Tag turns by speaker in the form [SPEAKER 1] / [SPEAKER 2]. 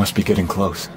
[SPEAKER 1] Must be getting close.